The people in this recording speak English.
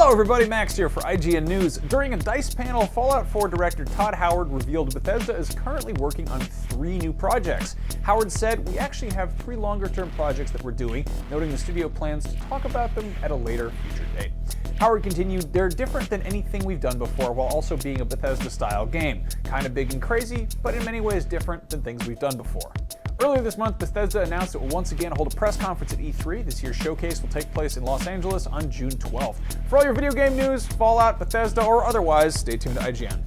Hello everybody, Max here for IGN News. During a DICE panel, Fallout 4 director Todd Howard revealed Bethesda is currently working on three new projects. Howard said, we actually have three longer term projects that we're doing, noting the studio plans to talk about them at a later future date. Howard continued, they're different than anything we've done before while also being a Bethesda style game. Kinda big and crazy, but in many ways different than things we've done before. Earlier this month, Bethesda announced it will once again hold a press conference at E3. This year's showcase will take place in Los Angeles on June 12th. For all your video game news, Fallout, Bethesda, or otherwise, stay tuned to IGN.